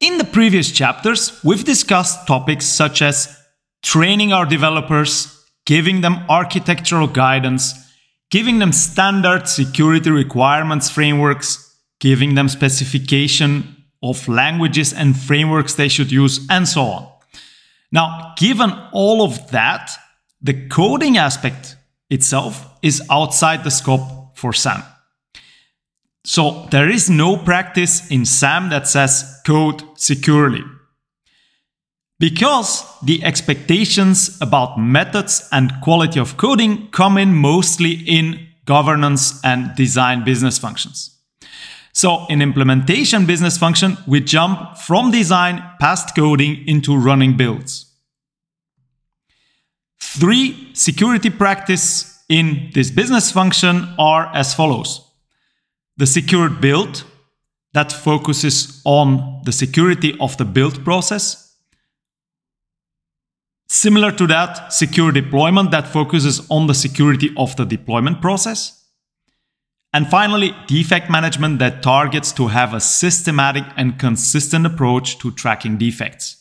In the previous chapters, we've discussed topics such as training our developers, giving them architectural guidance, giving them standard security requirements frameworks, giving them specification of languages and frameworks they should use, and so on. Now, given all of that, the coding aspect itself is outside the scope for SAMM. So there is no practice in SAMM that says code securely. Because the expectations about methods and quality of coding come in mostly in governance and design business functions. So in implementation business function, we jump from design past coding into running builds. Three security practice in this business function are as follows. The secured build that focuses on the security of the build process. Similar to that, secure deployment that focuses on the security of the deployment process. And finally, defect management that targets to have a systematic and consistent approach to tracking defects.